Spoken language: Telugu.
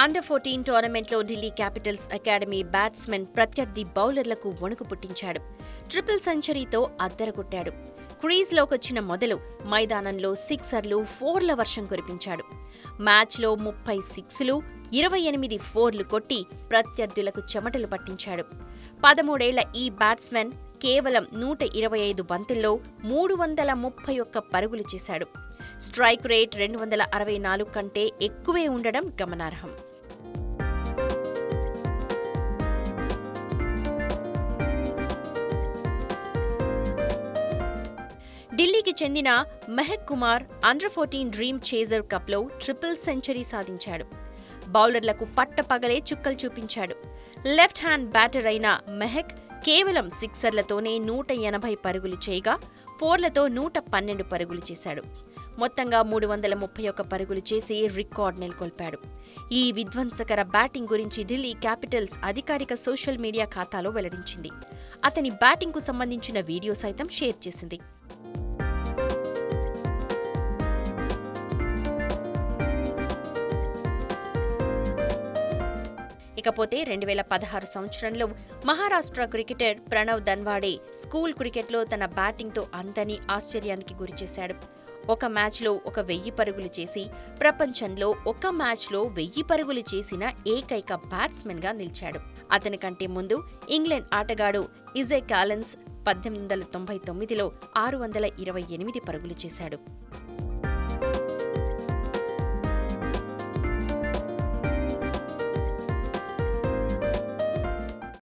అండర్ ఫోర్టీన్ టోర్నమెంట్లో ఢిల్లీ క్యాపిటల్స్ అకాడమీ బ్యాట్స్మెన్ ప్రత్యర్థి బౌలర్లకు వణుకు పుట్టించాడు. ట్రిపుల్ సెంచరీతో అద్దరగొట్టాడు. క్రీజ్లోకొచ్చిన మొదలు మైదానంలో సిక్సర్లు ఫోర్ల వర్షం కురిపించాడు. మ్యాచ్లో ముప్పై సిక్స్లు ఇరవై ఎనిమిది ఫోర్లు కొట్టి ప్రత్యర్థులకు చెమటలు పట్టించాడు. పదమూడేళ్ళ ఈ బ్యాట్స్మెన్ కేవలం నూట ఇరవై ఐదు బంతుల్లో మూడు వందల ముప్పై ఒక్క పరుగులు చేశాడు. స్ట్రైక్ రేట్ రెండు వందల అరవై నాలుగు కంటే ఎక్కువే ఉండడం గమనార్హం. ఢిల్లీకి చెందిన Mehak Kumar under fourteen dream chaser కప్లో ట్రిపుల్ సెంచరీ సాధించాడు. బౌలర్లకు పట్టపగలే చుక్కలు చూపించాడు. లెఫ్ట్ హ్యాండ్ బ్యాటర్ అయిన మెహక్ కేవలం సిక్సర్లతోనే నూట ఎనభై పరుగులు చేయగా ఫోర్లతో నూట పన్నెండు పరుగులు చేశాడు. మొత్తంగా మూడు వందల ముప్పై ఒక్క పరుగులు చేసి రికార్డ్ నెలకొల్పాడు. ఈ విధ్వంసకర బ్యాటింగ్ గురించి ఢిల్లీ క్యాపిటల్స్ అధికారిక సోషల్ మీడియా ఖాతాలో వెల్లడించింది. అతని బ్యాటింగ్కు సంబంధించిన వీడియో సైతం షేర్ చేసింది. ఇకపోతే రెండు వేల పదహారు సంవత్సరంలో మహారాష్ట్ర క్రికెటర్ ప్రణవ్ దన్వాడే స్కూల్ క్రికెట్లో తన బ్యాటింగ్తో అంతని ఆశ్చర్యానికి గురిచేశాడు. ఒక మ్యాచ్లో ఒక వెయ్యి పరుగులు చేసి ప్రపంచంలో ఒక మ్యాచ్లో వెయ్యి పరుగులు చేసిన ఏకైక బ్యాట్స్మెన్గా నిలిచాడు. అతని కంటే ముందు ఇంగ్లాండ్ ఆటగాడు ఇజే కాలన్స్ పద్దెనిమిది వందల తొంభై తొమ్మిదిలో ఆరు వందల ఇరవై ఎనిమిది పరుగులు చేశాడు.